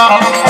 Thank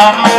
Mama.